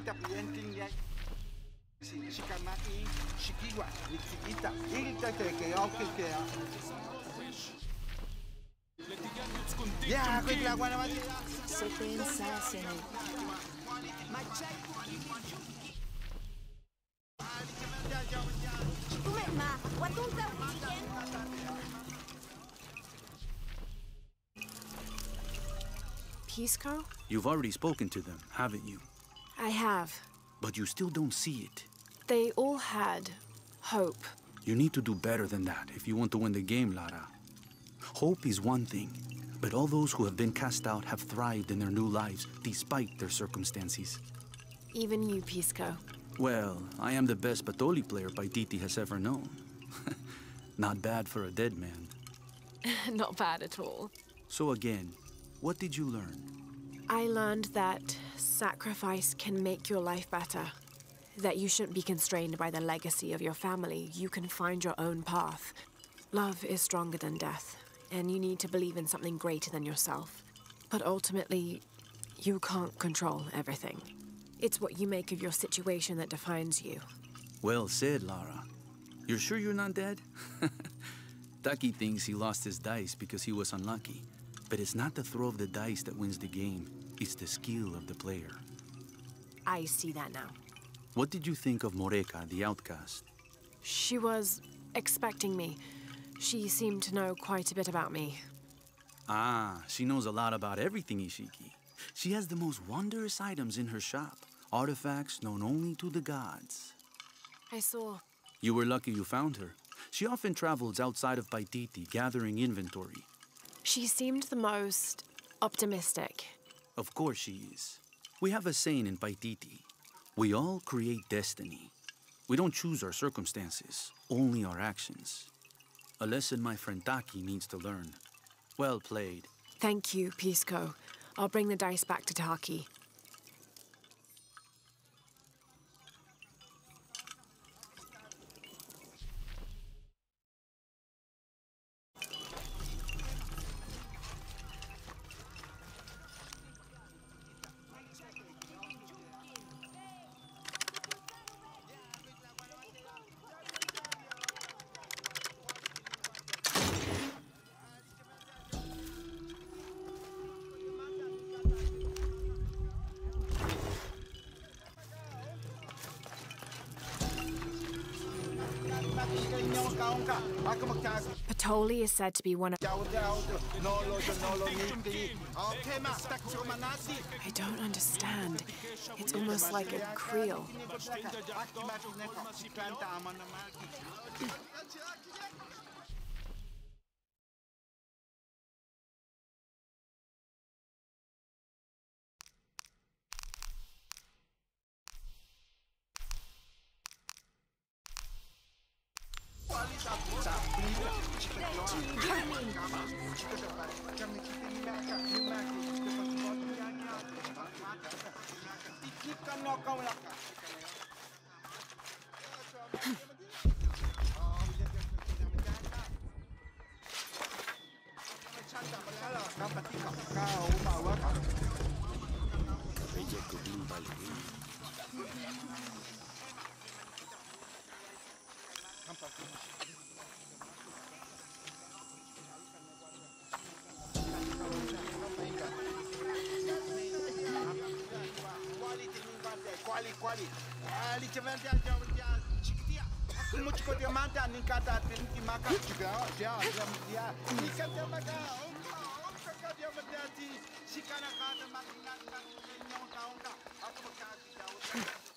kita pientin ya. Si si kamaki shikiwa nikita ilta te ke oke ke. Ya, quit la guana mati. Se pensassero. Come ma? Watunta weekend? Pisco? You've already spoken to them, haven't you? I have. But you still don't see it. They all had hope. You need to do better than that if you want to win the game, Lara. Hope is one thing, but all those who have been cast out have thrived in their new lives despite their circumstances. Even you, Pisco. Well, I am the best Patoli player Paititi has ever known. Not bad for a dead man. Not bad at all. So again, what did you learn? I learned that sacrifice can make your life better. That you shouldn't be constrained by the legacy of your family. You can find your own path. Love is stronger than death, and you need to believe in something greater than yourself. But ultimately, you can't control everything. It's what you make of your situation that defines you. Well said, Lara. You're sure you're not dead? Taki thinks he lost his dice because he was unlucky. But it's not the throw of the dice that wins the game, it's the skill of the player. I see that now. What did you think of Moreka, the outcast? She was expecting me. She seemed to know quite a bit about me. Ah, she knows a lot about everything, Ishiki. She has the most wondrous items in her shop, artifacts known only to the gods. I saw. You were lucky you found her. She often travels outside of Paititi, gathering inventory. She seemed the most optimistic. Of course she is. We have a saying in Paititi. We all create destiny. We don't choose our circumstances, only our actions. A lesson my friend Taki needs to learn. Well played. Thank you, Pisco. I'll bring the dice back to Taki. Is said to be one of. I don't understand. It's almost like a Creole. kwalikwali lichivendeaaa chikitia muchikotemanta ninkata tintimaka chiaa nikatemaka kakadiamdati shikanakata makinakaonkaonka atumakakidaua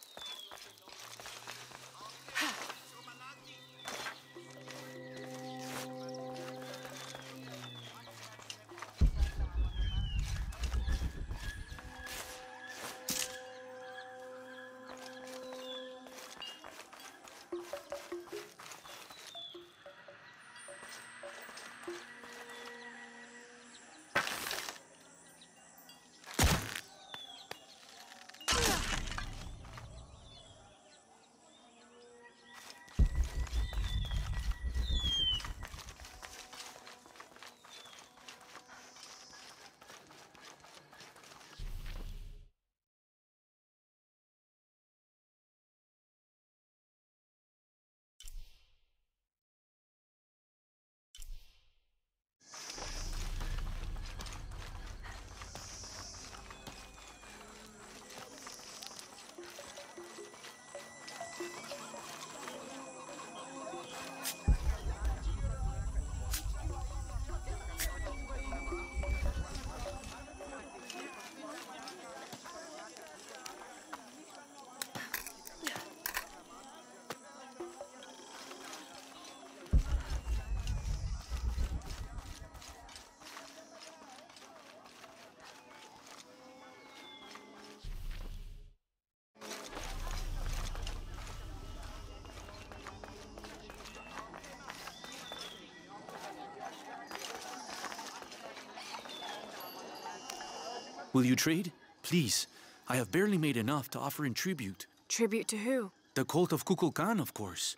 Will you trade? Please. I have barely made enough to offer in tribute. Tribute to who? The cult of Kukulkan, of course.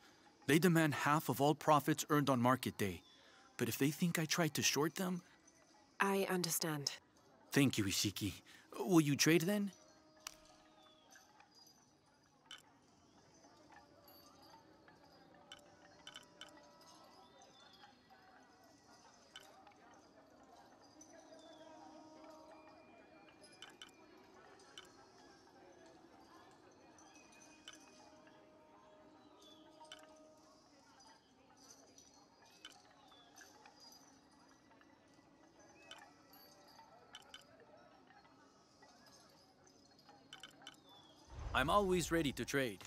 They demand half of all profits earned on market day. But if they think I tried to short them, I understand. thank you, Ishiki. Will you trade then? I'm always ready to trade.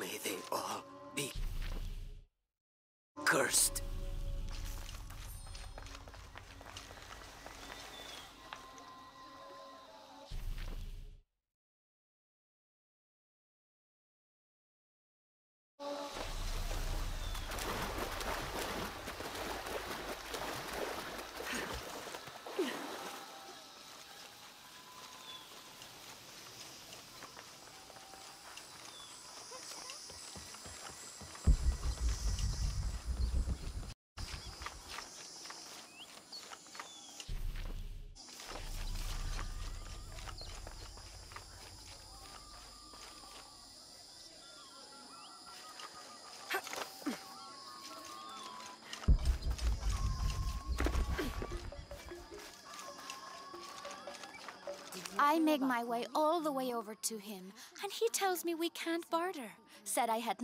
May they all be cursed. I make my way all the way over to him, and he tells me we can't barter. Said I had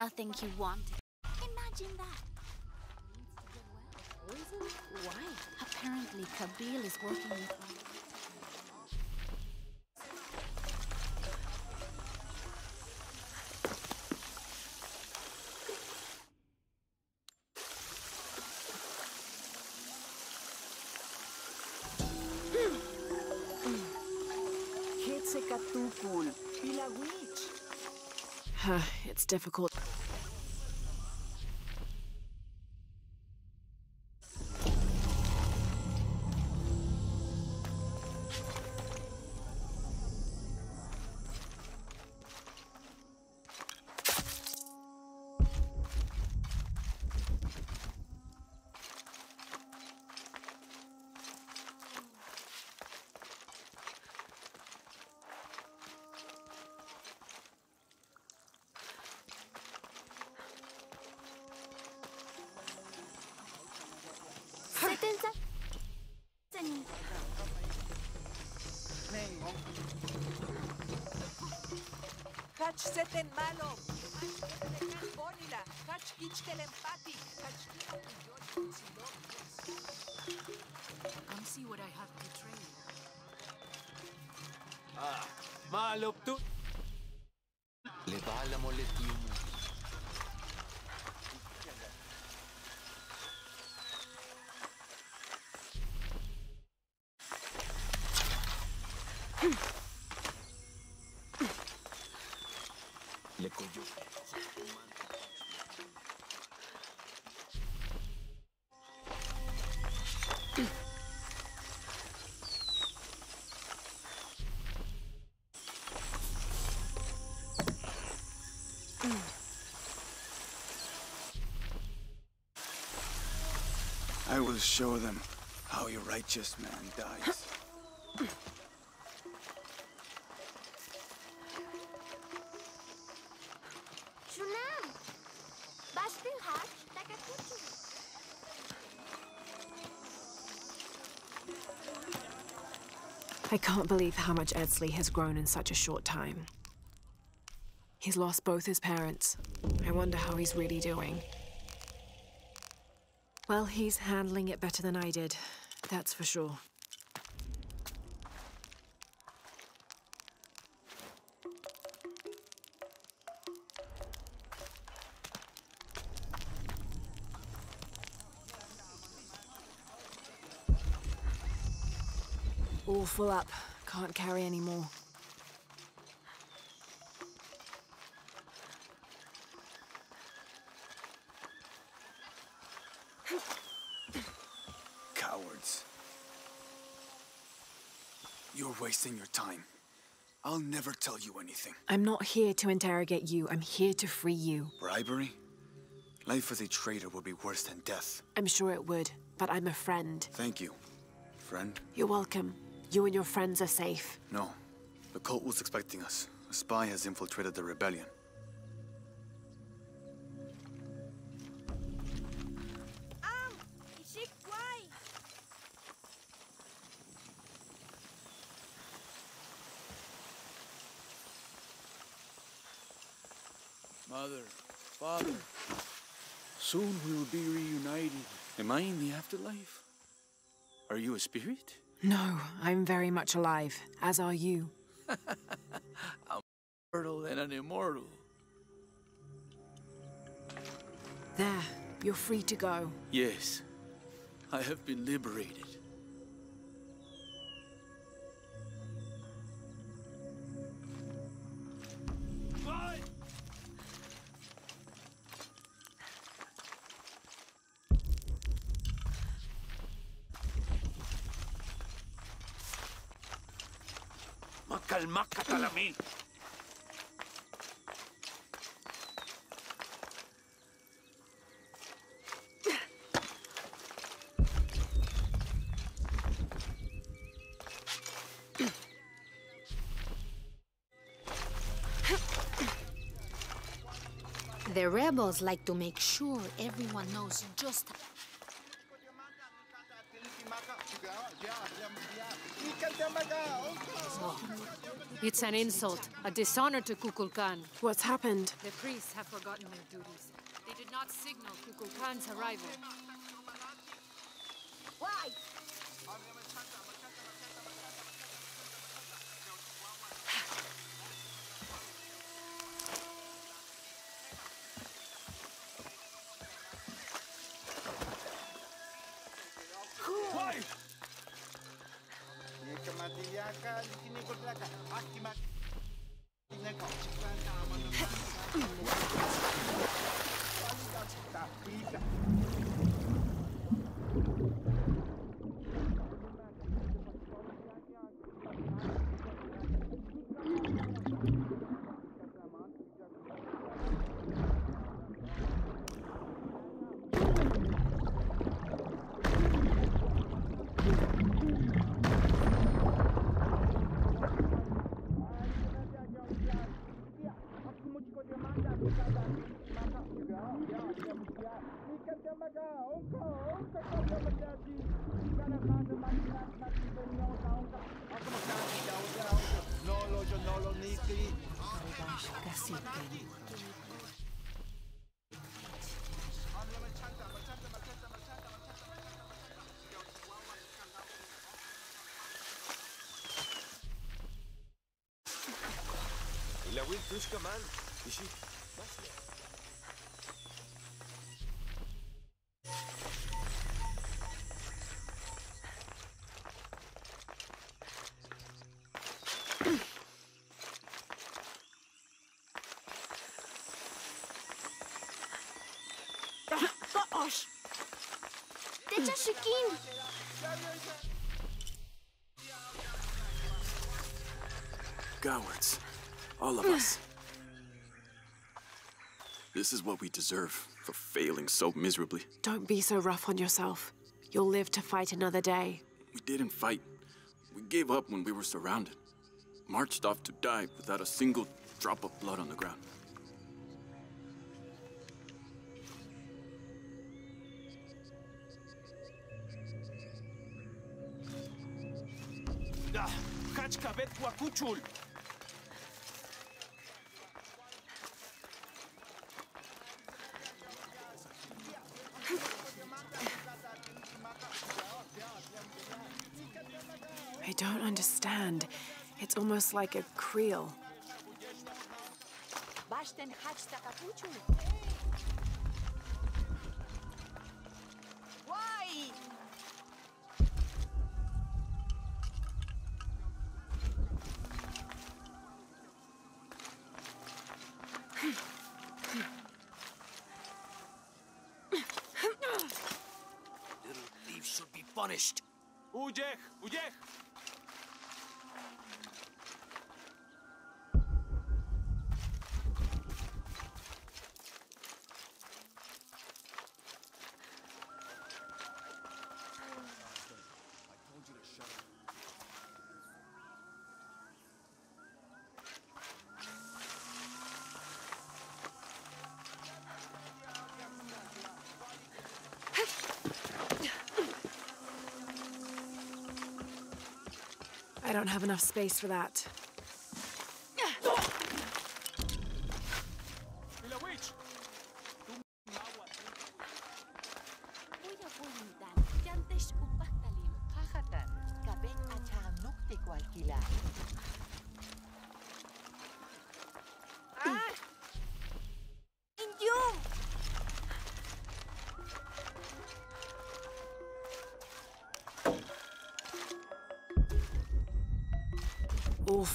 nothing he wanted. Imagine that. Why? Apparently, Kabil is working with me. Difficult. Kach seten malo. Kach bonila. Kach kichkel empati. Kach Come see what I have to trade. Ah, Malop tu. Levala mo letium. I show them how a righteous man dies. Shunam! Bashbil hak, takakutu. I can't believe how much Etzli has grown in such a short time. He's lost both his parents. I wonder how he's really doing. Well, he's handling it better than I did, that's for sure. All full up. Can't carry any more. Cowards. You're wasting your time. I'll never tell you anything. I'm not here to interrogate you. I'm here to free you. Bribery? Life as a traitor would be worse than death. I'm sure it would, but I'm a friend. Thank you, friend. You're welcome. You and your friends are safe. No. The cult was expecting us. A spy has infiltrated the rebellion. Father, soon we will be reunited. Am I in the afterlife? Are you a spirit? No, I'm very much alive, as are you. I'm mortal and an immortal. There, you're free to go. Yes, I have been liberated. The rebels like to make sure everyone knows just oh. It's an insult, a dishonor to Kukulkan. What's happened? The priests have forgotten their duties. They did not signal Kukulkan's arrival. acá, el gineco de acá. Máxima ka man. Ishi. Techa Shikin! Cowards. All of us. This is what we deserve for failing so miserably. Don't be so rough on yourself. You'll live to fight another day. We didn't fight. We gave up when we were surrounded. Marched off to die without a single drop of blood on the ground. Da, kaç kabet wakuchul. I don't understand. It's almost like a Creole. Bashten hach takapuchu. Why? Little thieves should be punished. Ujech, ujech. Don't have enough space for that.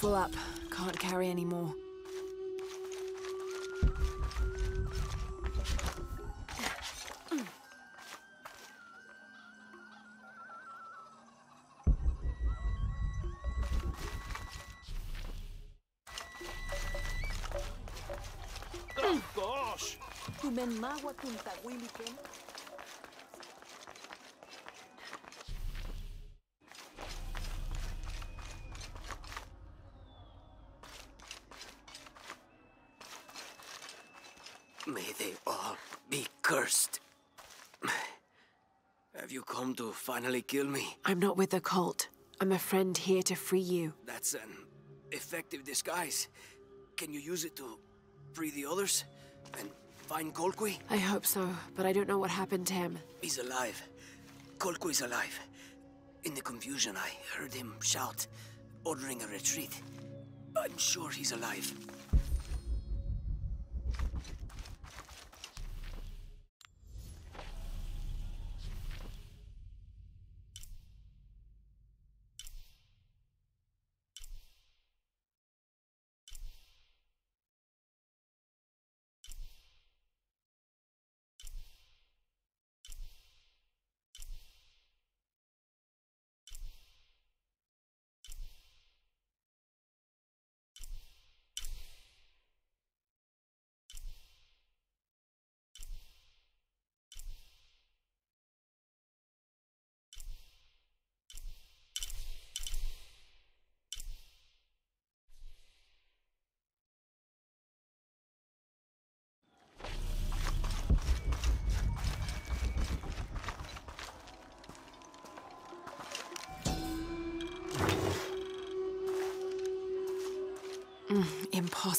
Full up. Can't carry any more. Oh, gosh. Finally kill me? I'm not with the cult. I'm a friend here to free you. That's an effective disguise. Can you use it to free the others? And find Colqui? I hope so, but I don't know what happened to him. He's alive. Colqui's alive. In the confusion, I heard him shout, ordering a retreat. I'm sure he's alive.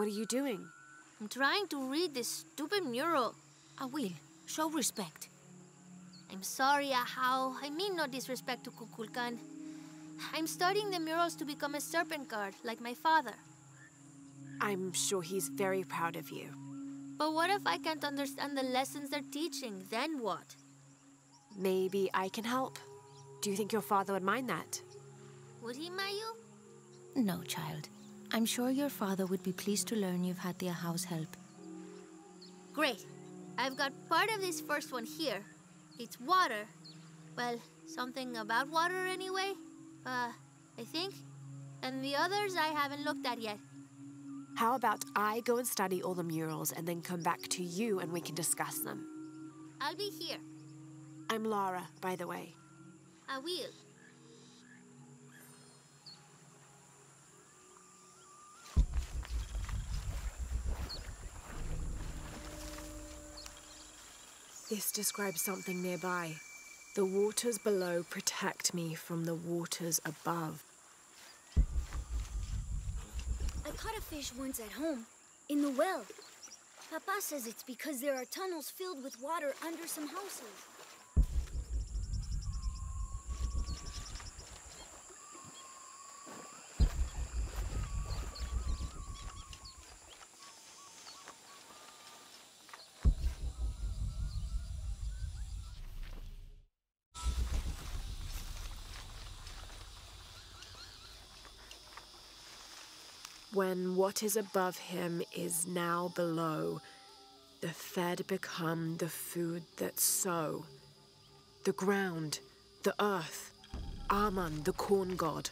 What are you doing? I'm trying to read this stupid mural. I will. Show respect. I'm sorry, uh, Ahau. I mean no disrespect to Kukulkan. I'm studying the murals to become a serpent guard, like my father. I'm sure he's very proud of you. But what if I can't understand the lessons they're teaching? Then what? Maybe I can help. Do you think your father would mind that? Would he, Mayu? No, child. I'm sure your father would be pleased to learn you've had the house help. Great. I've got part of this first one here. It's water. Well, something about water anyway. Uh, I think. And the others I haven't looked at yet. How about I go and study all the murals and then come back to you and we can discuss them? I'll be here. I'm Lara, by the way. I will. This describes something nearby. The waters below protect me from the waters above. I caught a fish once at home, in the well. Papa says it's because there are tunnels filled with water under some houses. When what is above him is now below, the fed become the food that sow. The ground, the earth, Aman, the corn god.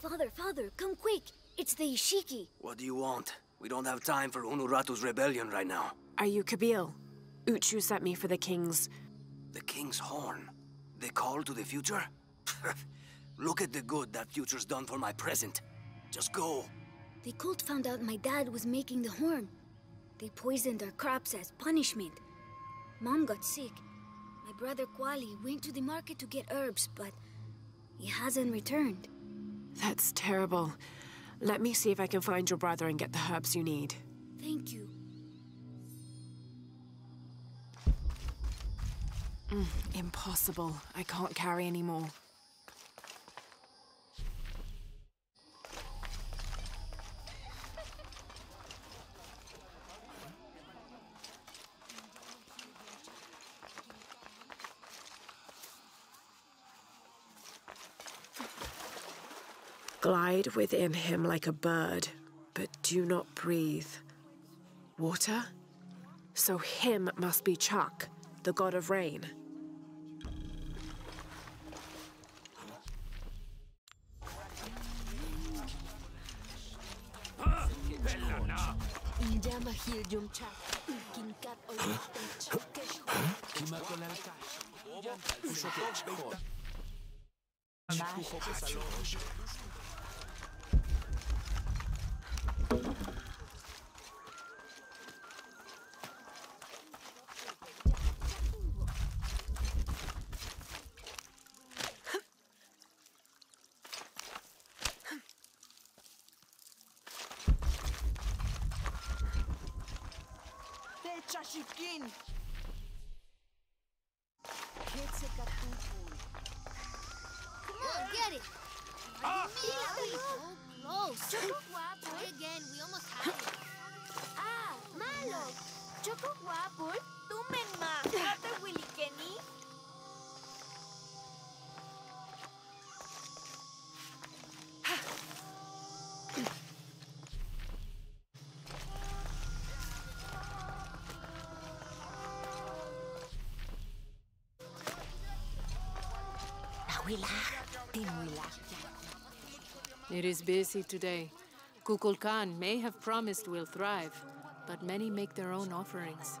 Father, father, come quick! It's the Ishiki. What do you want? We don't have time for Unuratu's rebellion right now. Are you Kabil? Uchu sent me for the king's. The king's horn? The call to the future? Look at the good that future's done for my present. Just go. The cult found out my dad was making the horn. They poisoned our crops as punishment. Mom got sick. My brother Kwali went to the market to get herbs, but he hasn't returned. That's terrible. Let me see if I can find your brother and get the herbs you need. Thank you. Mm, impossible. I can't carry any more. Glide within him like a bird, but do not breathe. Water? So him must be Chak, the god of rain. Masz. It is busy today. Kukulkan may have promised we'll thrive, but many make their own offerings.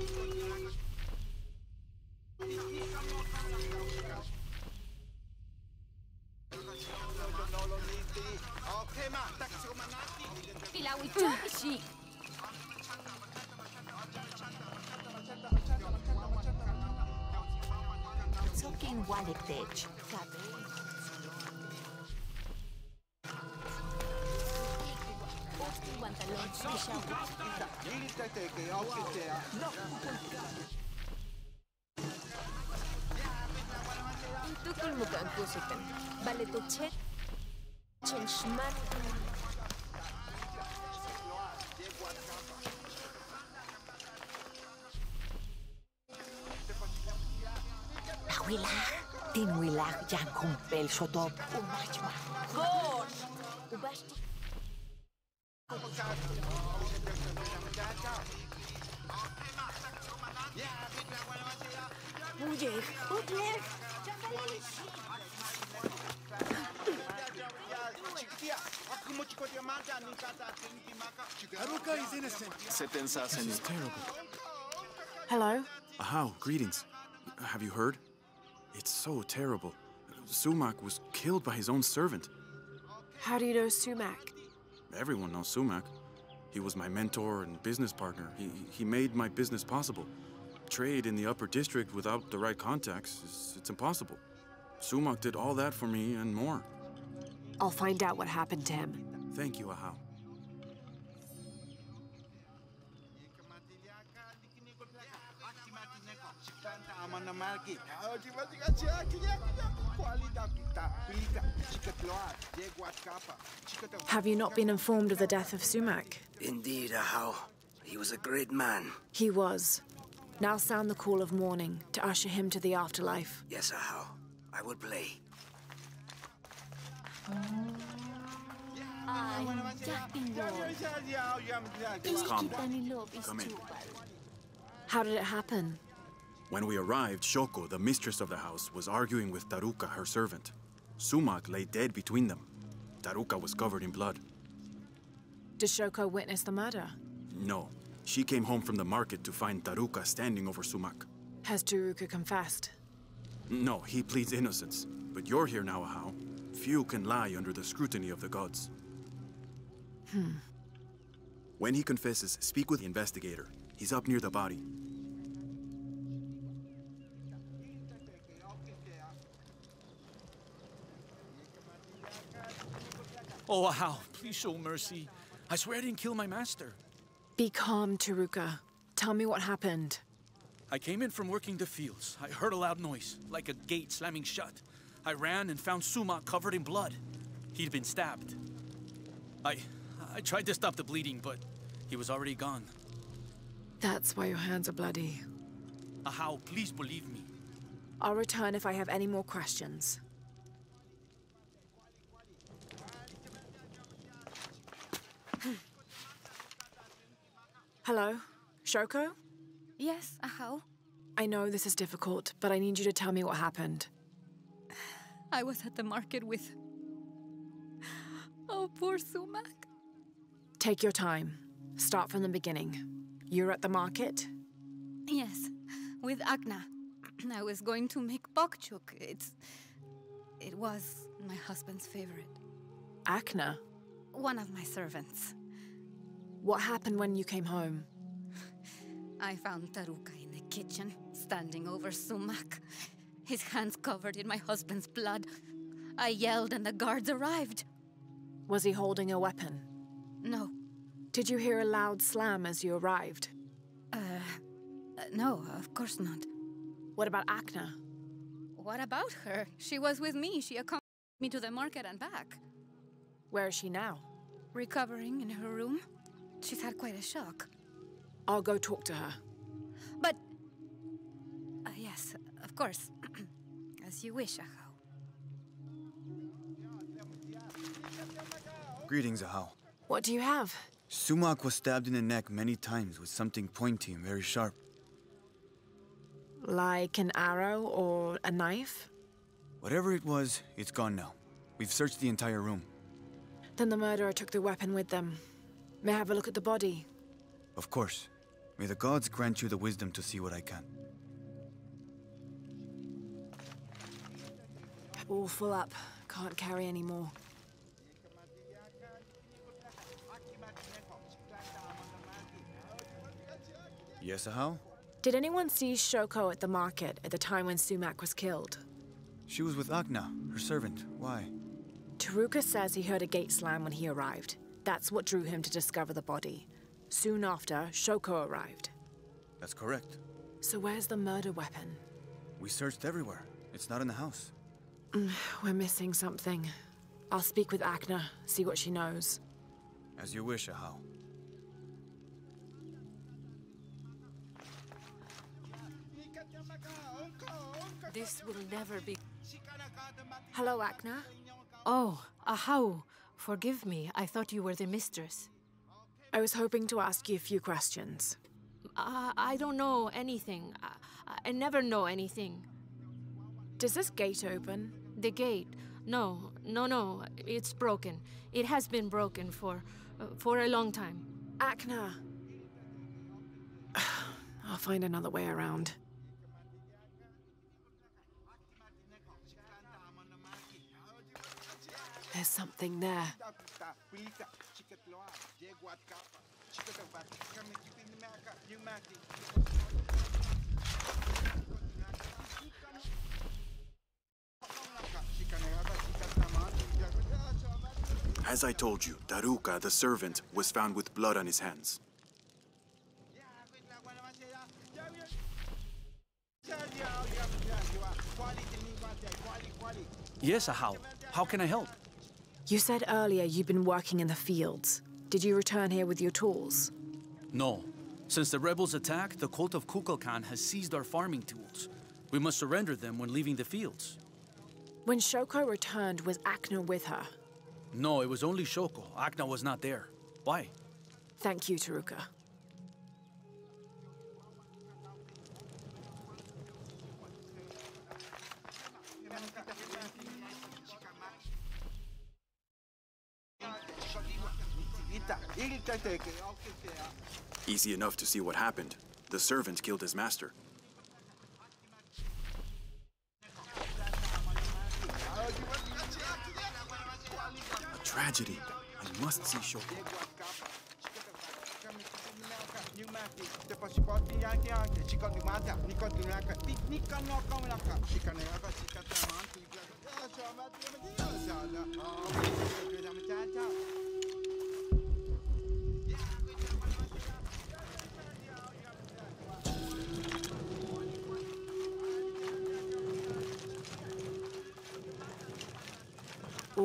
Nawilak. Tinwilak yan kung pel sotop. Umachma. Oh, Gosh! Ubasti. Ujek! Ujek! Haruka is innocent. Se is terrible. Hello? Ahau, greetings. Have you heard? It's so terrible. Sumac was killed by his own servant. How do you know Sumac? Everyone knows Sumac. He was my mentor and business partner. He, he made my business possible. Trade in the upper district without the right contacts, is, it's impossible. Sumac did all that for me and more. I'll find out what happened to him. Thank you, Ahau. Have you not been informed of the death of Sumac? Indeed, Ahau. He was a great man. He was. Now sound the call of mourning to usher him to the afterlife. Yes, Ahau. I will play. Calm. Come in. How did it happen? When we arrived, Shoko, the mistress of the house, was arguing with Taruka, her servant. Sumac lay dead between them. Taruka was covered in blood. Did Shoko witness the murder? No. She came home from the market to find Taruka standing over Sumac. Has Taruka confessed? No, he pleads innocence. But you're here now, Ahau. Few can lie under the scrutiny of the gods. Hmm. When he confesses, speak with the investigator. He's up near the body. Oh, Ahau, please show mercy. I swear I didn't kill my master. Be calm, Taruka. Tell me what happened. I came in from working the fields. I heard a loud noise, like a gate slamming shut. I ran and found Sumac covered in blood. He'd been stabbed. I... I tried to stop the bleeding, but he was already gone. That's why your hands are bloody. Ahau, please believe me. I'll return if I have any more questions. Hello? Shoko? Yes, how? I know this is difficult, but I need you to tell me what happened. I was at the market with. Oh, poor Sumac. Take your time. Start from the beginning. You're at the market? Yes, with Akna. I was going to make bokchuk. It's. It was my husband's favorite. Akna? One of my servants. What happened when you came home? I found Taruka in the kitchen, standing over Sumac, his hands covered in my husband's blood. I yelled and the guards arrived. Was he holding a weapon? No. Did you hear a loud slam as you arrived? Uh, uh, no, of course not. What about Akna? What about her? She was with me. She accompanied me to the market and back. Where is she now? Recovering in her room. She's had quite a shock. I'll go talk to her. But. Uh, yes, of course. As you wish, Ahau. Greetings, Ahau. What do you have? Sumac was stabbed in the neck many times with something pointy and very sharp. Like an arrow or a knife? Whatever it was, it's gone now. We've searched the entire room. Then the murderer took the weapon with them. May I have a look at the body? Of course. May the gods grant you the wisdom to see what I can. All full up. Can't carry any more. Yes, Ahau? Did anyone see Shoko at the market at the time when Sumac was killed? She was with Akna, her servant. Why? Taruka says he heard a gate slam when he arrived. That's what drew him to discover the body. Soon after, Shoko arrived. That's correct. So where's the murder weapon? We searched everywhere. It's not in the house. Mm, we're missing something. I'll speak with Akna, see what she knows. As you wish, Ahau. This will never be. Hello, Akna. Oh, Ahau. Forgive me. I thought you were the mistress. I was hoping to ask you a few questions. Uh, I don't know anything. I, I never know anything. Does this gate open? The gate? No, no, no. It's broken. It has been broken for, uh, for a long time. Akna. I'll find another way around. There's something there. As I told you, Taruka, the servant, was found with blood on his hands. Yes, Ahau. How can I help? You said earlier you'd been working in the fields. Did you return here with your tools? No. Since the rebels attacked, the cult of Kukulkan has seized our farming tools. We must surrender them when leaving the fields. When Shoko returned, was Akna with her? No, it was only Shoko. Akna was not there. Why? Thank you, Taruka. Easy enough to see what happened. The servant killed his master. A tragedy. I must see Shoko.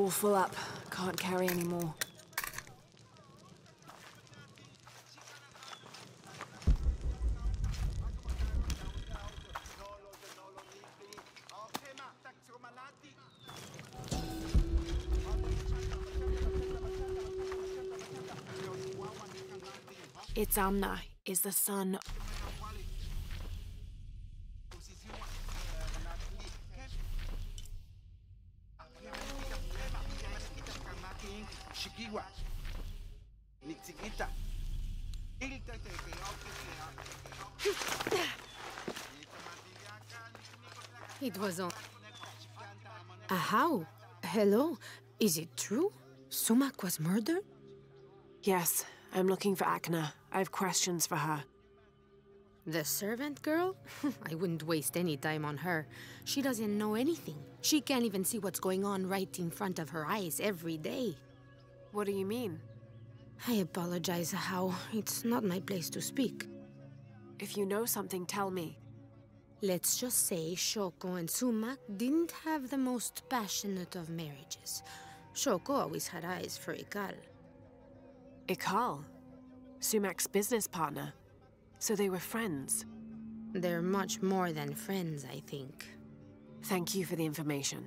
all full up. Can't carry any more. It's Amna, is the son Ahau, hello. Is it true? Sumac was murdered? Yes, I'm looking for Akna. I have questions for her. The servant girl? I wouldn't waste any time on her. She doesn't know anything. She can't even see what's going on right in front of her eyes every day. What do you mean? I apologize, How. It's not my place to speak. If you know something, tell me. Let's just say Shoko and Sumac didn't have the most passionate of marriages. Shoko always had eyes for Ikal. Ikal? Sumac's business partner. So they were friends. They're much more than friends, I think. Thank you for the information.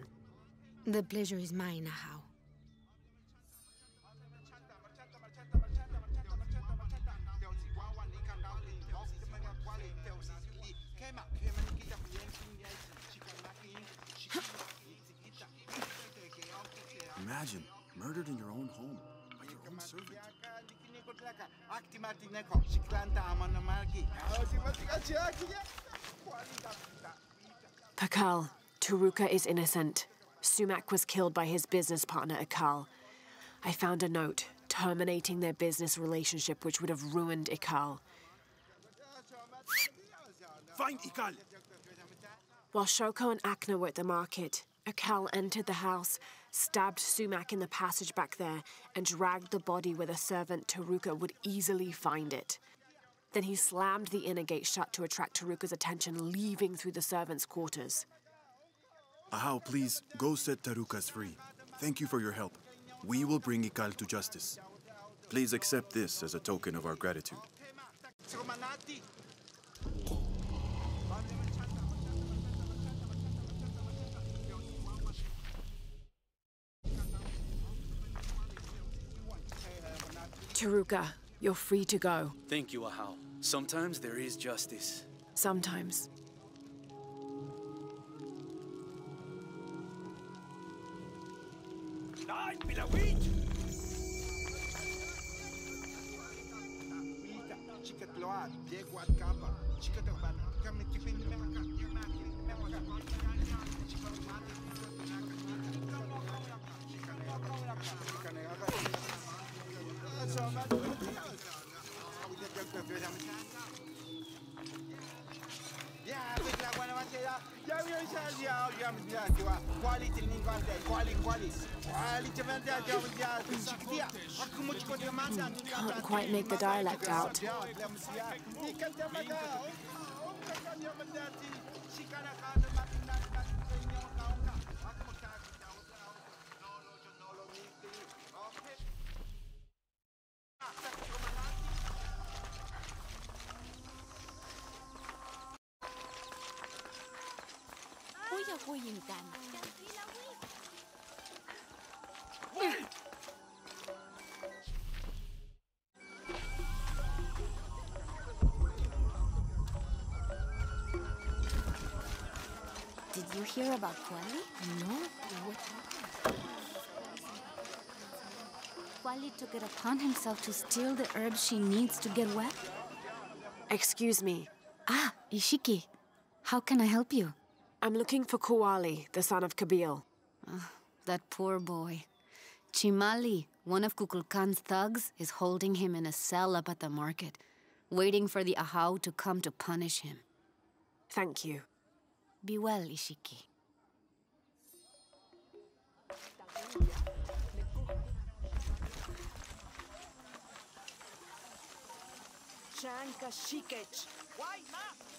The pleasure is mine, Ahau. Imagine, murdered in your own home by your own servant. Pakal, Taruka is innocent. Sumac was killed by his business partner, Ikal. I found a note terminating their business relationship, which would have ruined Ikal. Find Ikal! While Shoko and Akna were at the market, Ikal entered the house, stabbed Sumac in the passage back there, and dragged the body where the servant Taruka would easily find it. Then he slammed the inner gate shut to attract Taruka's attention, leaving through the servants' quarters. Ahau, please, go set Tarukas free. Thank you for your help. We will bring Ikal to justice. Please accept this as a token of our gratitude. Taruka, you're free to go. Thank you, Ahau. Sometimes there is justice. Sometimes. Can't quite make the dialect out. Kan. Did you hear about Kuali? No. Kuali took it upon himself to steal the herbs she needs to get well. Excuse me. Ah, Ishiki. How can I help you? I'm looking for Kuali, the son of Kabil. Ah, that poor boy. Chimali, one of Kukulkan's thugs, is holding him in a cell up at the market, waiting for the Ahau to come to punish him. Thank you. Be well, Ishiki. Chanka Shikech. Why, ma?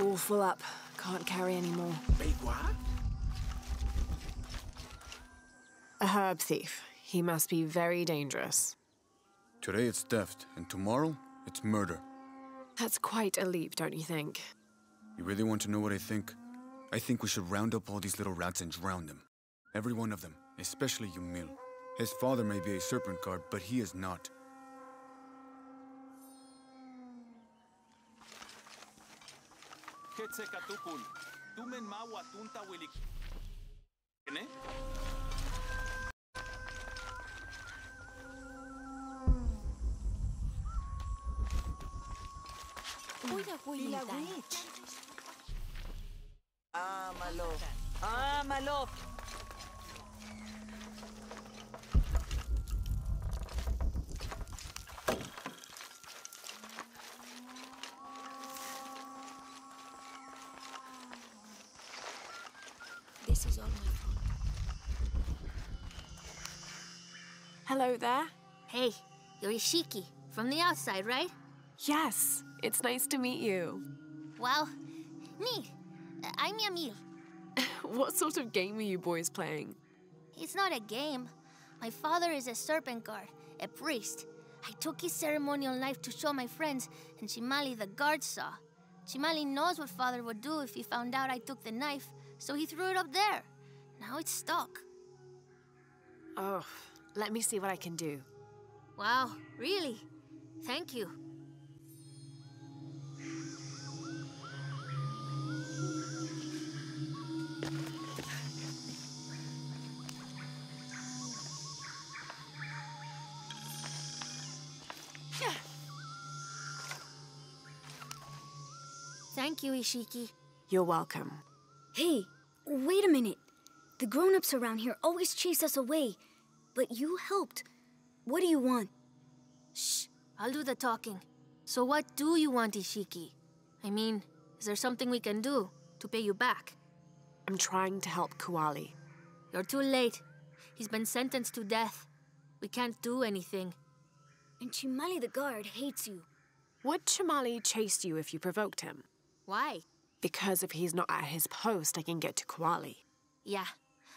All full up. Can't carry any anymore. A herb thief. He must be very dangerous. Today it's theft, and tomorrow it's murder. That's quite a leap, don't you think? You really want to know what I think? I think we should round up all these little rats and drown them. Every one of them, especially Yumil. His father may be a serpent guard, but he is not. Quetzecatúpul, Tumen Mahuatunta Huilic. ¿Tiene? Ámalo. Ámalo. Hello there. Hey, you're Ishiki, from the outside, right? Yes, it's nice to meet you. Well, me. Uh, I'm Yamil. What sort of game are you boys playing? It's not a game. My father is a serpent guard, a priest. I took his ceremonial knife to show my friends, and Chimali the guard saw. Chimali knows what father would do if he found out I took the knife, so he threw it up there. Now it's stuck. Oh, let me see what I can do. Wow, really? Thank you. Thank you, Ishiki. You're welcome. Hey, wait a minute. The grown ups around here always chase us away. But you helped. What do you want? Shh, I'll do the talking. So what do you want, Ishiki? I mean, is there something we can do to pay you back? I'm trying to help Kuali. You're too late. He's been sentenced to death. We can't do anything. And Chimali the guard hates you. Would Chimali chase you if you provoked him? Why? Because if he's not at his post, I can get to Kuali. Yeah,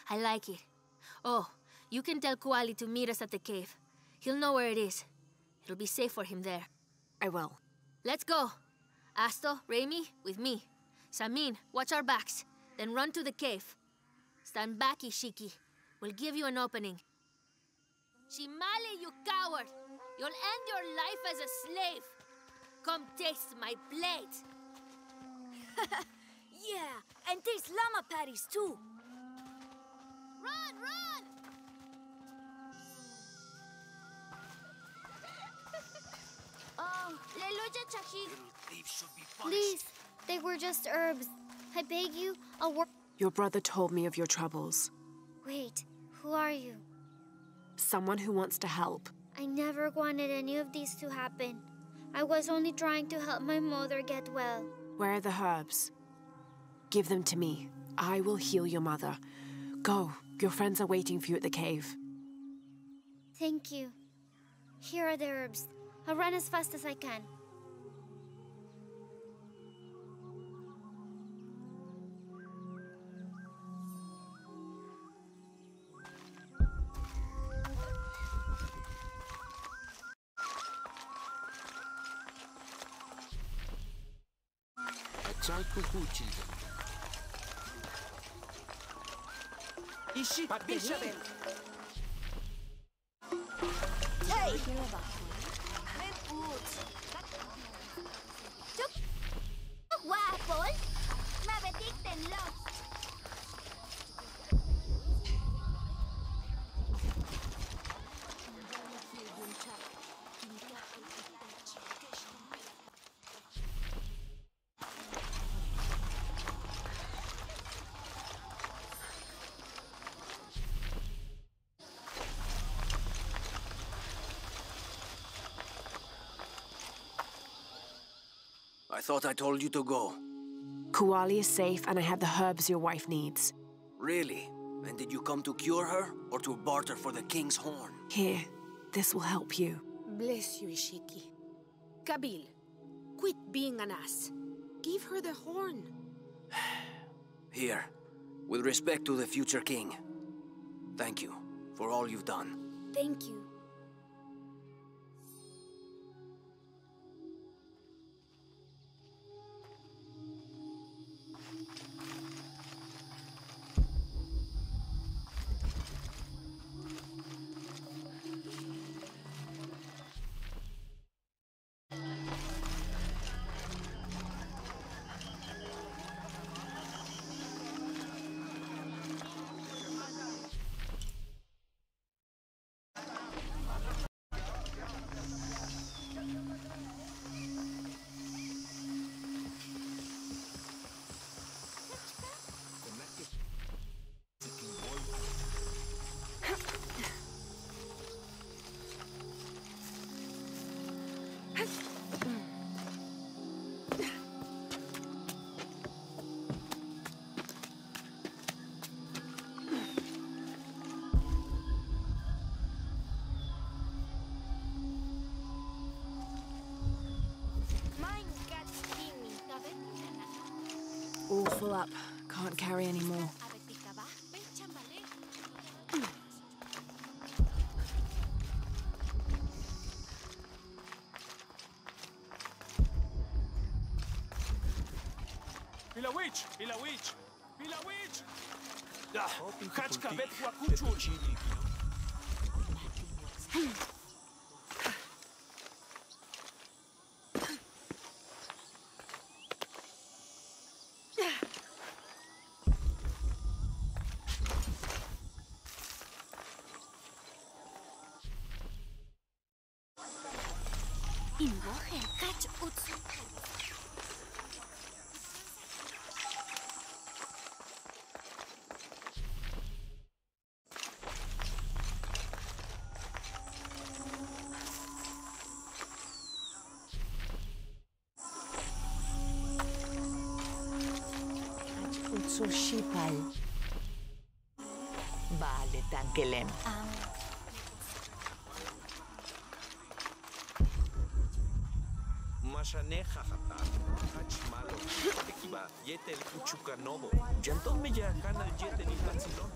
I like it. Oh, you can tell Kuali to meet us at the cave. He'll know where it is. It'll be safe for him there. I will. Let's go. Asto, Raimi, with me. Samin, watch our backs. Then run to the cave. Stand back, Ishiki. We'll give you an opening. Chimali, you coward! You'll end your life as a slave. Come taste my blade. yeah, and taste llama patties too. Run, run! Oh, Leluja Chahig. Please, they were just herbs. I beg you, I'll work. Your brother told me of your troubles. Wait, who are you? Someone who wants to help. I never wanted any of these to happen. I was only trying to help my mother get well. Where are the herbs? Give them to me. I will heal your mother. Go. Your friends are waiting for you at the cave. Thank you. Here are the herbs. I'll run as fast as I can. Ishi, Isabel. Hey! I thought I told you to go. Kuali is safe, and I have the herbs your wife needs. Really? And did you come to cure her, or to barter for the king's horn? Here, this will help you. Bless you, Ishiki. Kabil, quit being an ass. Give her the horn. Here, with respect to the future king. Thank you for all you've done. Thank you. All full up. Can't carry any more. Pilawich! Pilawich! Pilawich! Oh, Hachka betwa kuchul! Invoje, Sushipal. Vale, Tankelem. Ah. Mashane Jajatán, Hachmalo, Tequiba, Yetel Uchucanobo, Yantón Meya, Hanal Yetel y Pansilón.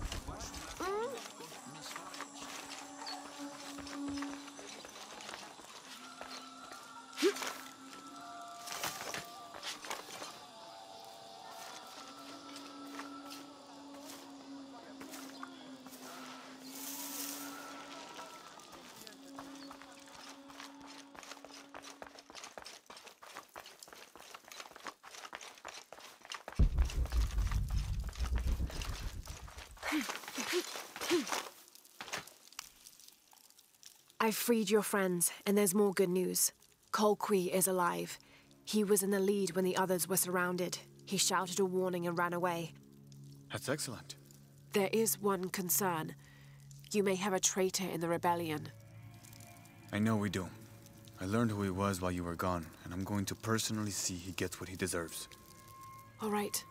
I've freed your friends, and there's more good news. Colqui is alive. He was in the lead when the others were surrounded. He shouted a warning and ran away. That's excellent. There is one concern. You may have a traitor in the rebellion. I know we do. I learned who he was while you were gone, and I'm going to personally see he gets what he deserves. All right.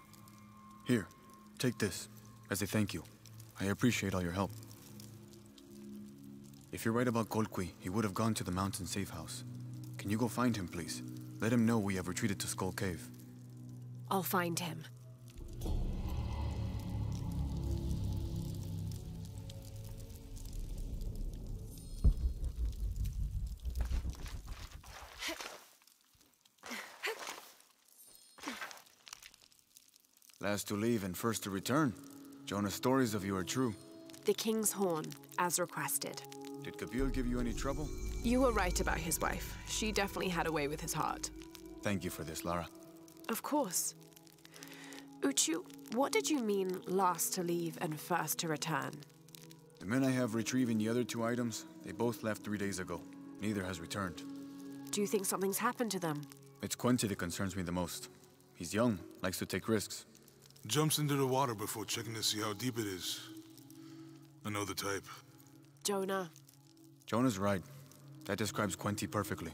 Here, take this, as a thank you. I appreciate all your help. If you're right about Colqui, he would have gone to the mountain safe house. Can you go find him, please? Let him know we have retreated to Skull Cave. I'll find him. Last to leave and first to return. Jonah's stories of you are true. The King's Horn, as requested. Did Kabil give you any trouble? You were right about his wife. She definitely had a way with his heart. Thank you for this, Lara. Of course. Uchu, what did you mean last to leave and first to return? The men I have retrieving the other two items, they both left three days ago. Neither has returned. Do you think something's happened to them? It's Quenti that concerns me the most. He's young, likes to take risks. Jumps into the water before checking to see how deep it is. I know the type. Jonah. Jonah's right. That describes Quenti perfectly.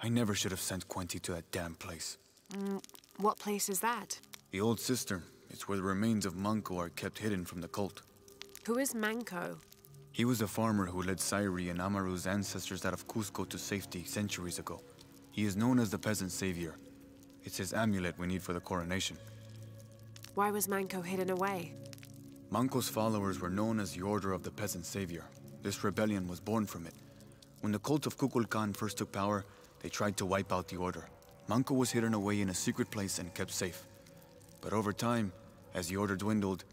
I never should have sent Quenti to that damn place. Mm, what place is that? The old cistern. It's where the remains of Manco are kept hidden from the cult. Who is Manco? He was a farmer who led Sairi and Amaru's ancestors out of Cusco to safety centuries ago. He is known as the peasant savior. It's his amulet we need for the coronation. Why was Manco hidden away? Manco's followers were known as the Order of the Peasant Savior. This rebellion was born from it. When the cult of Kukulkan first took power, they tried to wipe out the Order. Manco was hidden away in a secret place and kept safe. But over time, as the Order dwindled,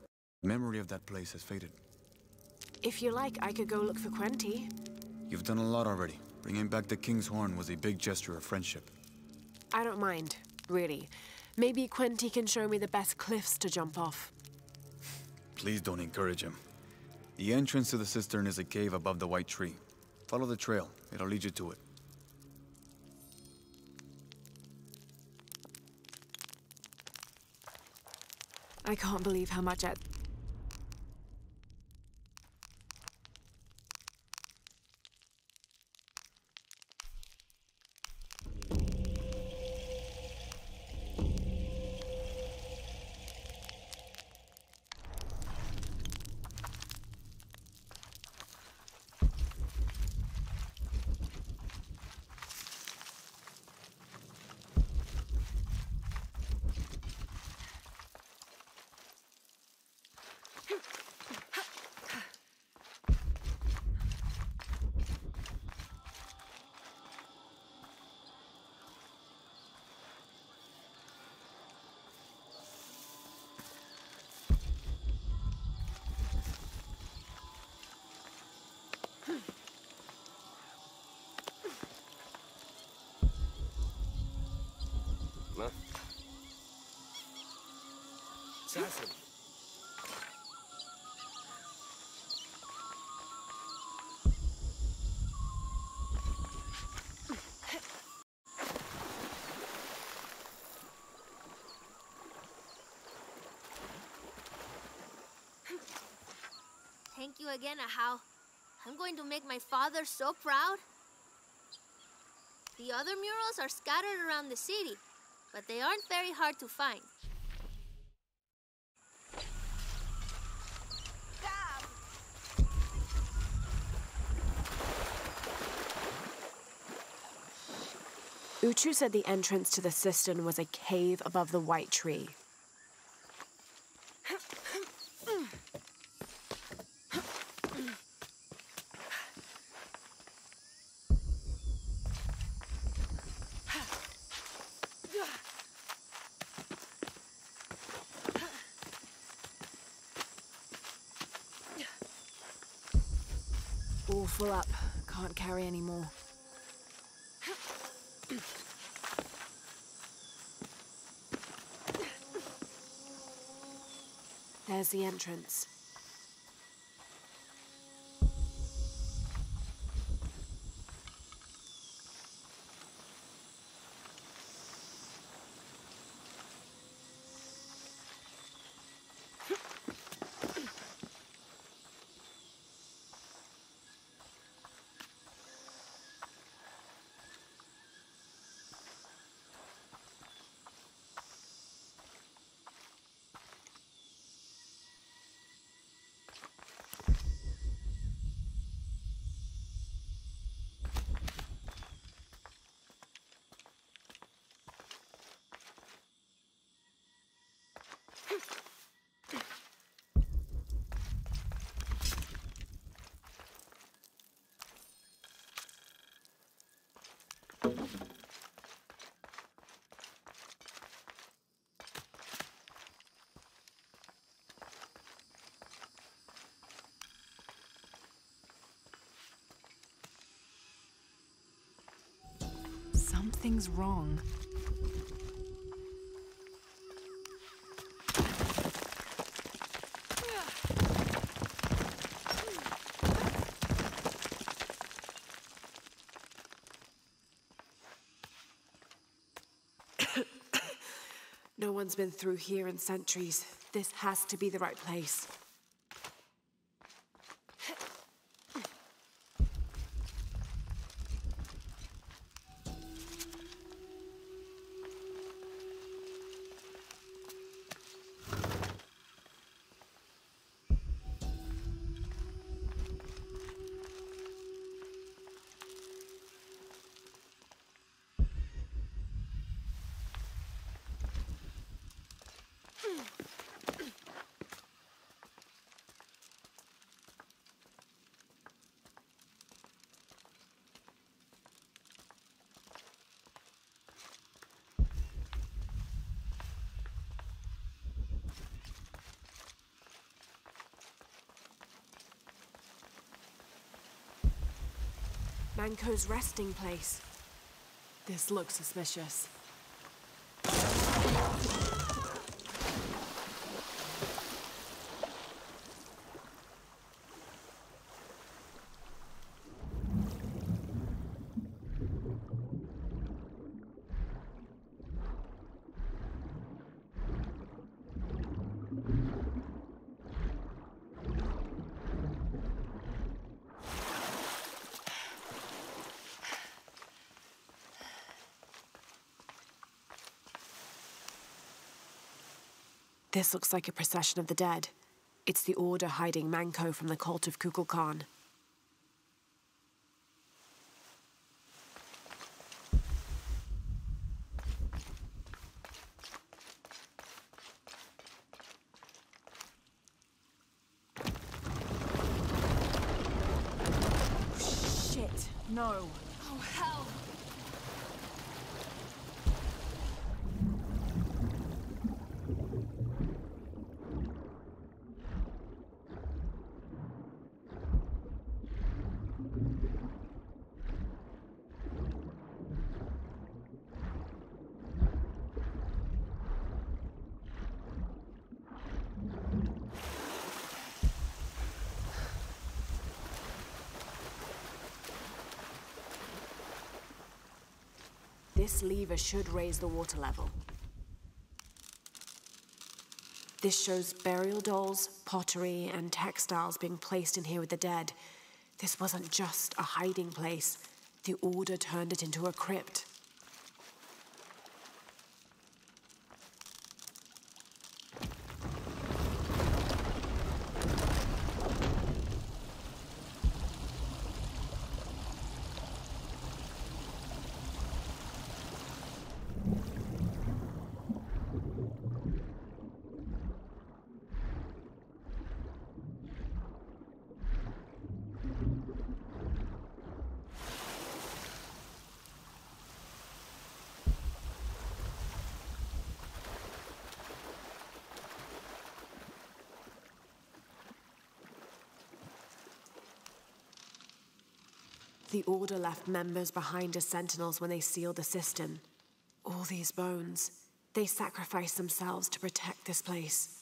the memory of that place has faded. If you like, I could go look for Quenti. You've done a lot already. Bringing back the King's Horn was a big gesture of friendship. I don't mind, really. Maybe Quenti can show me the best cliffs to jump off. Please don't encourage him. The entrance to the cistern is a cave above the white tree. Follow the trail. It'll lead you to it. I can't believe how much I... You again, Ahau. I'm going to make my father so proud. The other murals are scattered around the city, but they aren't very hard to find. Uchu said the entrance to the cistern was a cave above the white tree. All full up. Can't carry any more. There's the entrance. Something's wrong. no one's been through here in centuries. This has to be the right place. Manco's resting place. This looks suspicious. This looks like a procession of the dead. It's the Order hiding Manco from the cult of Kukulkan. Shit, no. Oh, hell. This lever should raise the water level. This shows burial dolls, pottery, and textiles being placed in here with the dead. This wasn't just a hiding place. The Order turned it into a crypt. The Order left members behind as sentinels when they sealed the system. All these bones, they sacrificed themselves to protect this place.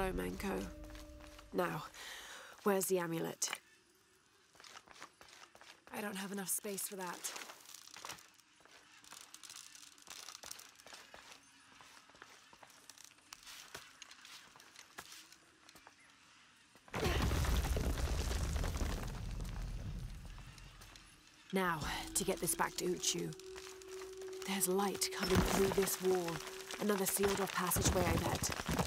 Hello, Manco. Now, where's the amulet? I don't have enough space for that. Now, to get this back to Uchu. There's light coming through this wall. Another sealed off passageway, I bet.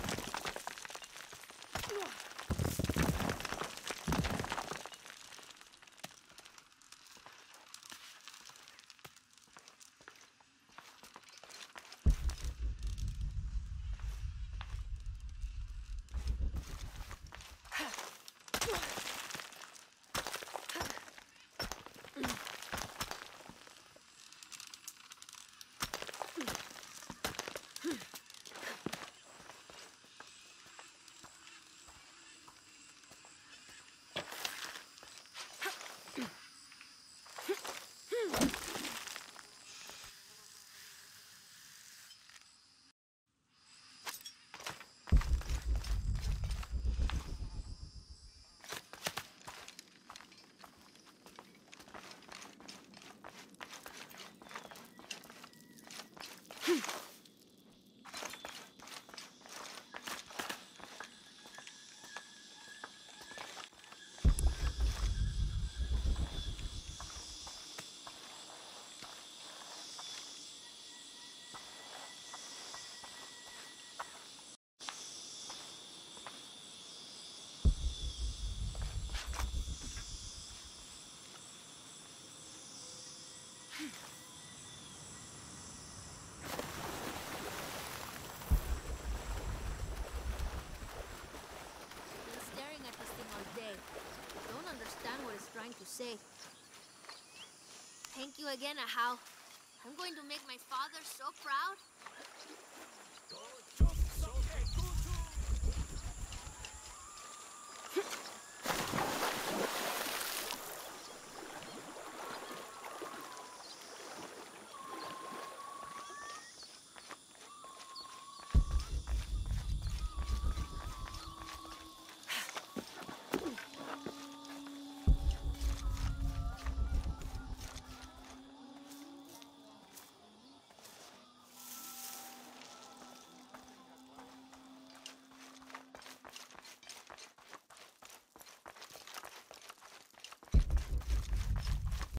understand what it's trying to say. Thank you again, Ahau. I'm going to make my father so proud.